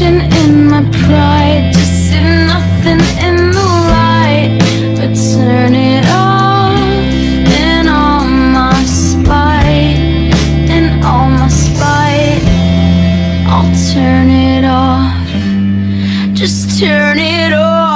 reflection in my pride. To see nothing in the light But turn it off in all my spite In all my spite. I'll turn it off. Just turn it off.